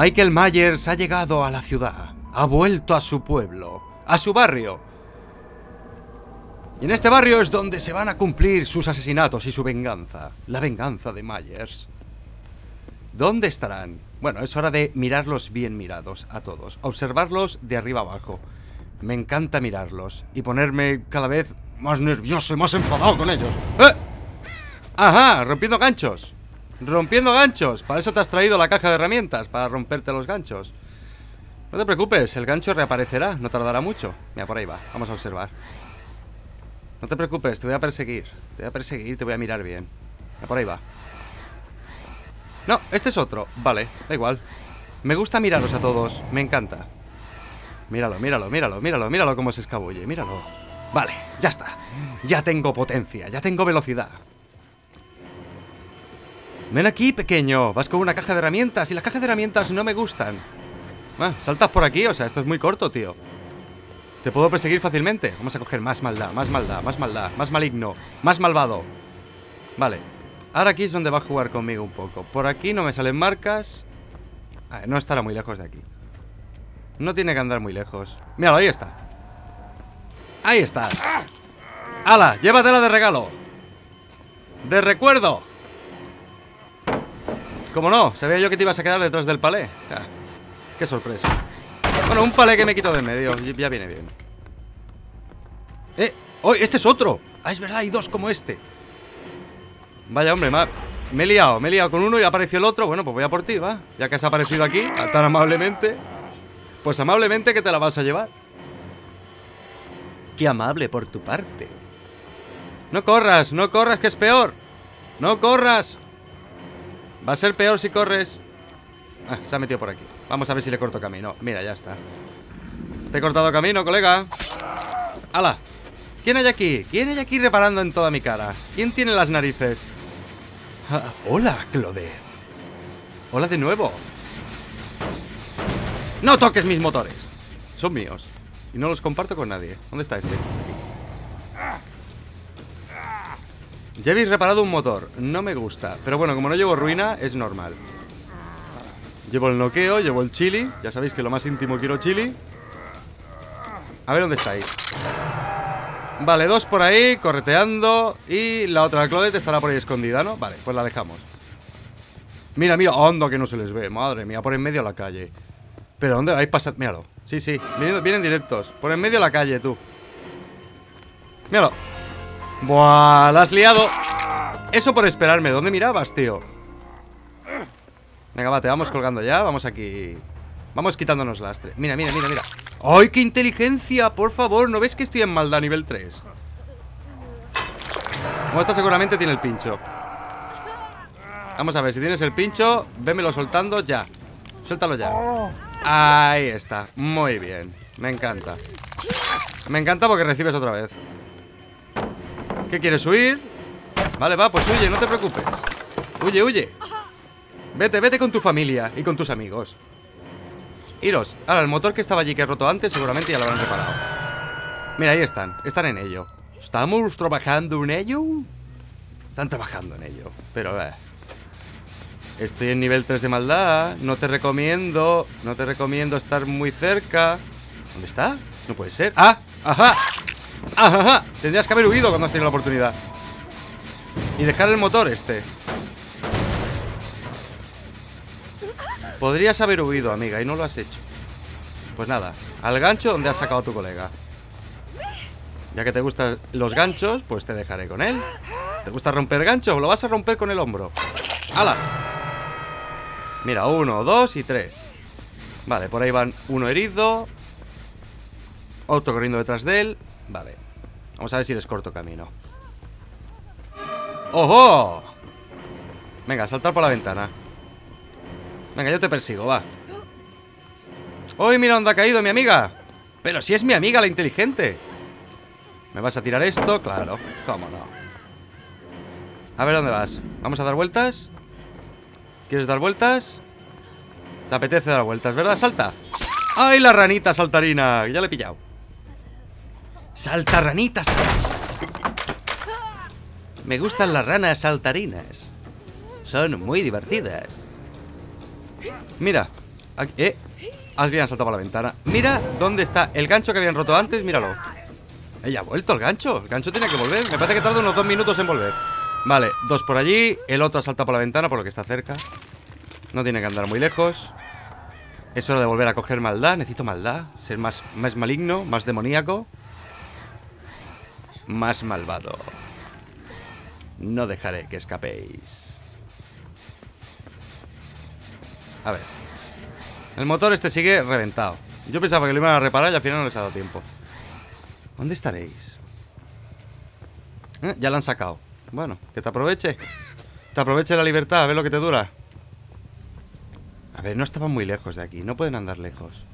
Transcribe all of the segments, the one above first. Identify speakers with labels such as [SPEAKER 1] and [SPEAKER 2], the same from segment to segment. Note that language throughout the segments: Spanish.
[SPEAKER 1] Michael Myers ha llegado a la ciudad, ha vuelto a su pueblo, a su barrio. Y en este barrio es donde se van a cumplir sus asesinatos y su venganza, la venganza de Myers. ¿Dónde estarán? Bueno, es hora de mirarlos bien mirados a todos, observarlos de arriba abajo. Me encanta mirarlos y ponerme cada vez más nervioso y más enfadado con ellos. ¡Eh! ¡Ajá! Rompiendo ganchos. Rompiendo ganchos. Para eso te has traído la caja de herramientas, para romperte los ganchos. No te preocupes, el gancho reaparecerá, no tardará mucho. Mira, por ahí va, vamos a observar. No te preocupes, te voy a perseguir. Te voy a perseguir, te voy a mirar bien. Mira, por ahí va. No, este es otro. Vale, da igual. Me gusta miraros a todos, me encanta. Míralo, míralo, míralo, míralo, míralo cómo se escabulle, míralo. Vale, ya está. Ya tengo potencia, ya tengo velocidad. Ven aquí, pequeño. Vas con una caja de herramientas y las cajas de herramientas no me gustan. Ah, saltas por aquí, o sea, esto es muy corto, tío. Te puedo perseguir fácilmente. Vamos a coger más maldad, más maldad, más maldad, más maligno, más malvado. Vale. Ahora aquí es donde va a jugar conmigo un poco. Por aquí no me salen marcas. No estará muy lejos de aquí. No tiene que andar muy lejos. Míralo, ahí está. Ahí está. ¡Hala! Llévatela de regalo. De recuerdo. Como no, sabía yo que te ibas a quedar detrás del palé. Ah, qué sorpresa. Bueno, un palé que me quito de medio. Ya viene bien. ¡Eh! ¡Oh! ¡Este es otro! Ah, es verdad, hay dos como este. Vaya, hombre, me, me he liado. Me he liado con uno y apareció el otro. Bueno, pues voy a por ti, va. Ya que has aparecido aquí, tan amablemente. Pues amablemente que te la vas a llevar. Qué amable por tu parte. No corras, no corras, que es peor. No corras. Va a ser peor si corres. Ah, se ha metido por aquí. Vamos a ver si le corto camino. Mira, ya está. Te he cortado camino, colega. ¡Hala! ¿Quién hay aquí? ¿Quién hay aquí reparando en toda mi cara? ¿Quién tiene las narices? Ah, hola, Claude. Hola de nuevo. ¡No toques mis motores! Son míos. Y no los comparto con nadie. ¿Dónde está este? Ya habéis reparado un motor. No me gusta. Pero bueno, como no llevo ruina, es normal. Llevo el noqueo, llevo el chili. Ya sabéis que lo más íntimo quiero chili. A ver dónde estáis. Vale, dos por ahí, correteando. Y la otra, Claudette, estará por ahí escondida, ¿no? Vale, pues la dejamos. Mira, mira, hondo que no se les ve. Madre mía, por en medio de la calle. Pero ¿dónde vais pasando? Míralo. Sí, sí, vienen, vienen directos. Por en medio de la calle, tú. Míralo. Buah, la has liado. Eso por esperarme, ¿dónde mirabas, tío? Venga, va, te vamos colgando ya. Vamos aquí. Vamos quitándonos lastre. Mira, mira, mira, mira. ¡Ay, qué inteligencia! Por favor, ¿no ves que estoy en maldad nivel 3? Como esta seguramente tiene el pincho. Vamos a ver, si tienes el pincho Vémelo soltando ya. Suéltalo ya. Ahí está, muy bien. Me encanta. Me encanta porque recibes otra vez ¿Qué quieres huir? Vale, va, pues huye, no te preocupes Huye, huye Vete, vete con tu familia y con tus amigos Iros Ahora, el motor que estaba allí que he roto antes Seguramente ya lo habrán reparado Mira, ahí están, están en ello ¿Estamos trabajando en ello? Están trabajando en ello Pero, eh Estoy en nivel 3 de maldad No te recomiendo No te recomiendo estar muy cerca ¿Dónde está? No puede ser ¡Ah! ¡Ajá! ¡Ajá! Tendrías que haber huido cuando has tenido la oportunidad. Y dejar el motor este. Podrías haber huido, amiga, y no lo has hecho. Pues nada, al gancho donde has sacado a tu colega. Ya que te gustan los ganchos, pues te dejaré con él. ¿Te gusta romper gancho? Lo vas a romper con el hombro ¡Hala! Mira, uno, dos y tres. Vale, por ahí van uno herido Otro corriendo detrás de él. Vale Vamos a ver si les corto camino ¡Ojo! Venga, saltar por la ventana Venga, yo te persigo, va ¡Uy, mira dónde ha caído mi amiga! Pero si es mi amiga la inteligente ¿Me vas a tirar esto? Claro, cómo no A ver, ¿dónde vas? ¿Vamos a dar vueltas? ¿Quieres dar vueltas? Te apetece dar vueltas, ¿verdad? ¡Salta! ¡Ay, la ranita saltarina! Ya le he pillado Salta ranitas. Me gustan las ranas saltarinas. Son muy divertidas. Mira, Aquí, eh. Alguien ha saltado a la ventana. Mira dónde está el gancho que habían roto antes. Míralo. Ella ha vuelto el gancho. El gancho tenía que volver. Me parece que tarda unos dos minutos en volver. Vale, dos por allí. El otro ha saltado por la ventana por lo que está cerca. No tiene que andar muy lejos. Es hora de volver a coger maldad. Necesito maldad. Ser más, más maligno, más demoníaco. Más malvado. No dejaré que escapéis. A ver. El motor este sigue reventado. Yo pensaba que lo iban a reparar y al final no les ha dado tiempo. ¿Dónde estaréis? Eh, ya lo han sacado. Bueno, que te aproveche. Te aproveche la libertad, a ver lo que te dura. A ver, no estaban muy lejos de aquí. No pueden andar lejos.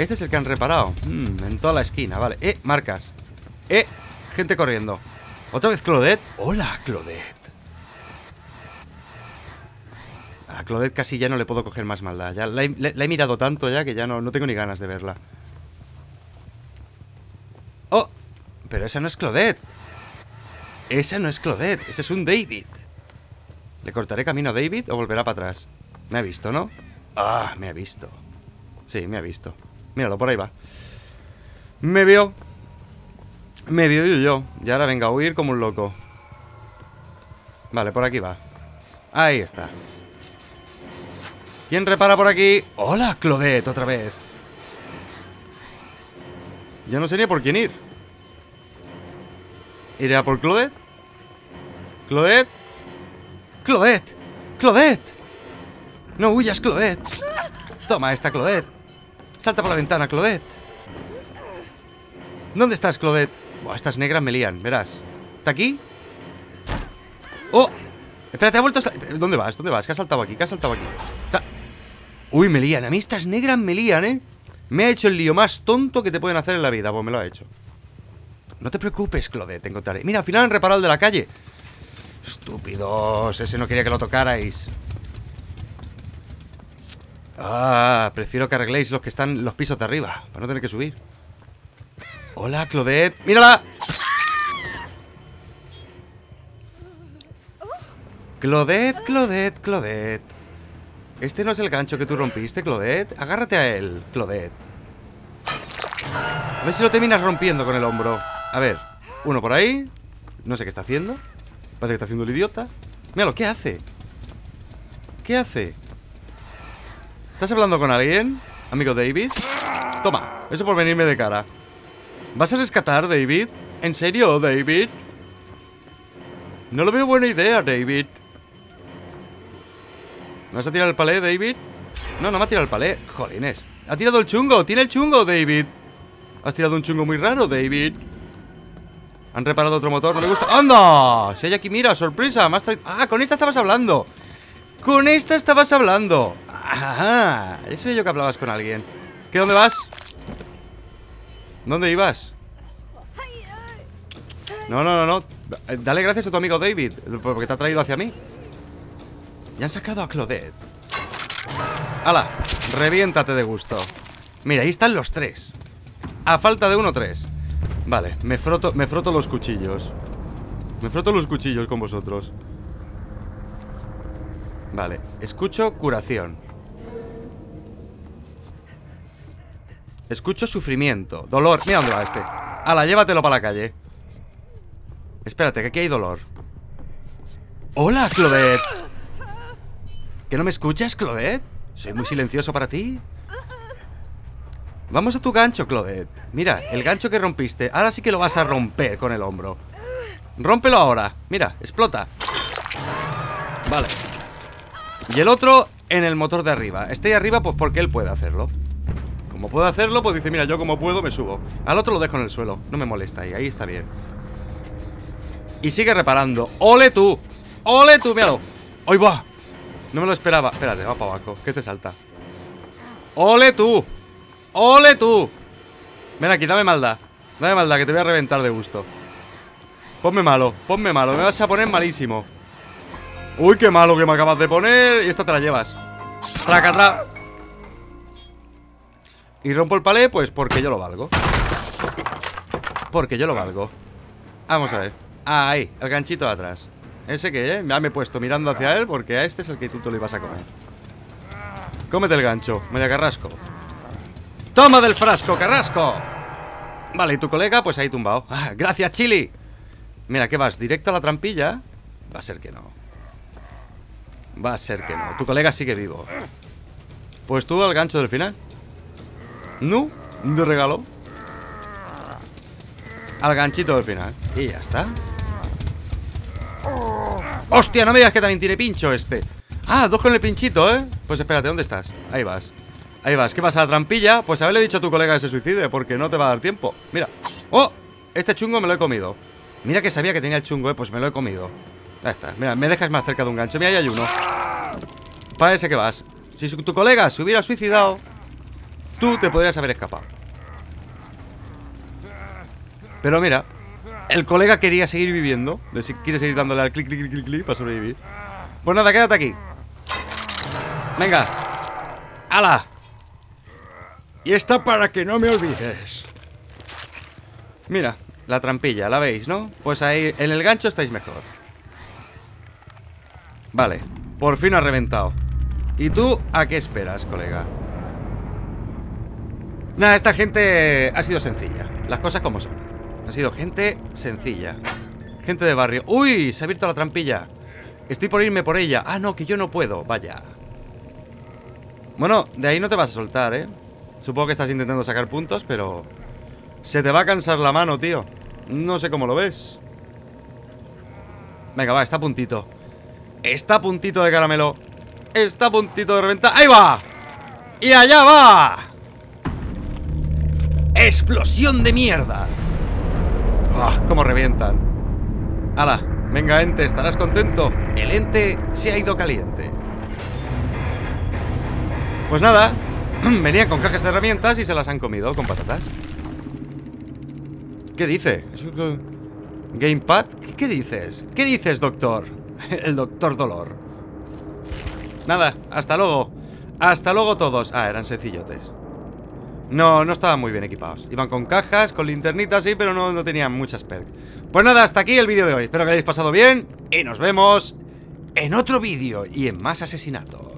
[SPEAKER 1] Este es el que han reparado. Mm, en toda la esquina, vale. Eh, marcas. Eh, gente corriendo. ¿Otra vez Claudette? Hola, Claudette. A Claudette casi ya no le puedo coger más maldad. Ya la he, mirado tanto ya que ya no, no tengo ni ganas de verla. ¡Oh! Pero esa no es Claudette. Esa no es Claudette. Ese es un David. ¿Le cortaré camino a David o volverá para atrás? Me ha visto, ¿no? Ah, me ha visto. Sí, me ha visto. Míralo, por ahí va. Me vio. Me vio yo, yo. Y ahora venga a huir como un loco. Vale, por aquí va. Ahí está. ¿Quién repara por aquí? Hola, Claudette, otra vez. Ya no sé ni por quién ir. ¿Iré a por Claudette? ¿Claudette? ¡Claudette! ¡Claudette! ¡No huyas, Claudette! Toma esta, Claudette. Salta por la ventana, Claudette. ¿Dónde estás, Claudette? Buah, estas negras me lían, verás. ¿Está aquí? ¡Oh! Espérate, ha vuelto a ¿Dónde vas? ¿Dónde vas? ¿Qué has saltado aquí? ¿Qué has saltado aquí? Uy, me lían. A mí estas negras me lían, ¿eh? Me ha hecho el lío más tonto que te pueden hacer en la vida. Pues me lo ha hecho. No te preocupes, Claudette, te encontraré. Mira, al final han reparado el de la calle. Estúpidos, ese no quería que lo tocarais. Ah, prefiero que arregléis los que están los pisos de arriba, para no tener que subir. Hola, Claudette. ¡Mírala! Claudette, Claudette, Claudette. Este no es el gancho que tú rompiste, Claudette. Agárrate a él, Claudette. A ver si lo terminas rompiendo con el hombro. A ver, uno por ahí. No sé qué está haciendo. Parece que está haciendo el idiota. Míralo, ¿qué hace? ¿Qué hace? ¿Estás hablando con alguien? Amigo David. Toma, eso por venirme de cara. ¿Vas a rescatar, David? ¿En serio, David? No lo veo buena idea, David. ¿Me vas a tirar el palé, David? No, no me ha tirado el palé. Jolines. Ha tirado el chungo. Tiene el chungo, David. Has tirado un chungo muy raro, David. Han reparado otro motor. No le gusta. ¡Anda! Si hay aquí, mira, sorpresa. Más ah, con esta estabas hablando. Con esta estabas hablando. Ajá. Eso yo que hablabas con alguien. ¿Qué, dónde vas? ¿Dónde ibas? No, no, no, no. Dale gracias a tu amigo David, porque te ha traído hacia mí. Y han sacado a Claudette. ¡Hala! Reviéntate de gusto. Mira, ahí están los tres. A falta de uno, tres. Vale, me froto, me froto los cuchillos. Me froto los cuchillos con vosotros. Vale, escucho curación. Escucho sufrimiento, dolor. Mira dónde va este. ¡Hala, llévatelo para la calle! Espérate, que aquí hay dolor. ¡Hola, Claudette! ¿Que no me escuchas, Claudette? ¿Soy muy silencioso para ti? Vamos a tu gancho, Claudette Mira, el gancho que rompiste Ahora sí que lo vas a romper con el hombro Rómpelo ahora Mira, explota Vale Y el otro en el motor de arriba de arriba pues porque él puede hacerlo Como puede hacerlo, pues dice Mira, yo como puedo me subo. Al otro lo dejo en el suelo. No me molesta ahí, ahí está bien Y sigue reparando. ¡Ole tú! ¡Ole tú! Míralo. ¡Ahí va! No me lo esperaba. Espérate, va para abajo ¿Qué te salta? ¡Ole tú! ¡Ole tú! Ven aquí, dame maldad. Dame maldad, que te voy a reventar de gusto. Ponme malo, ponme malo. Me vas a poner malísimo. Uy, qué malo que me acabas de poner. Y esta te la llevas. Traca, Y rompo el palé, pues porque yo lo valgo Porque yo lo valgo Vamos a ver Ahí, el ganchito de atrás ¿Ese que, eh? Ya me he puesto mirando hacia él porque a este es el que tú te lo ibas a comer. Cómete el gancho, María Carrasco. ¡Toma del frasco, Carrasco! Vale, y tu colega, pues ahí tumbado. Ah, gracias, Chili. Mira, ¿qué vas? ¿Directo a la trampilla? Va a ser que no. Va a ser que no. Tu colega sigue vivo. Pues tú al gancho del final. No, de regalo. Al ganchito del final. Y ya está. ¡Hostia! No me digas que también tiene pincho este. Ah, dos con el pinchito, ¿eh? Pues espérate, ¿dónde estás? Ahí vas. Ahí vas. ¿Qué pasa? ¿La trampilla? Pues haberle dicho a tu colega que se suicide, porque no te va a dar tiempo. Mira. ¡Oh! Este chungo me lo he comido. Mira que sabía que tenía el chungo, ¿eh? Pues me lo he comido. Ahí está. Mira, me dejas más cerca de un gancho. Mira, ahí hay uno. Parece que vas. Si tu colega se hubiera suicidado, tú te podrías haber escapado. Pero mira, el colega quería seguir viviendo. Quiere seguir dándole al clic, clic, clic, clic, clic para sobrevivir. Pues nada, quédate aquí. Venga. ¡Hala!
[SPEAKER 2] Y está para que no me olvides.
[SPEAKER 1] Mira, la trampilla, ¿la veis, no? Pues ahí, en el gancho estáis mejor. Vale, por fin ha reventado. ¿Y tú a qué esperas, colega? Nada, esta gente ha sido sencilla. Las cosas como son. Ha sido gente sencilla. Gente de barrio. ¡Uy! Se ha abierto la trampilla. Estoy por irme por ella. Ah, no, que yo no puedo. Vaya. Bueno, de ahí no te vas a soltar, ¿eh? Supongo que estás intentando sacar puntos, pero... Se te va a cansar la mano, tío. No sé cómo lo ves. Venga, va, está a puntito. Está a puntito de caramelo. Está a puntito de reventar ¡Ahí va! ¡Y allá va! ¡Explosión de mierda! ¡Ah! ¡Cómo revientan! ¡Hala! Venga, ente, estarás contento El ente se ha ido caliente Pues nada Venían con cajas de herramientas y se las han comido con patatas ¿Qué dice? ¿Es un gamepad? ¿Qué dices? ¿Qué dices, doctor? El doctor Dolor Nada, hasta luego Hasta luego todos Ah, eran sencillotes No, no estaban muy bien equipados. Iban con cajas, con linternitas, sí, pero no, no tenían muchas perks Pues nada, hasta aquí el vídeo de hoy. Espero que hayáis pasado bien Y nos vemos en otro vídeo Y en más asesinatos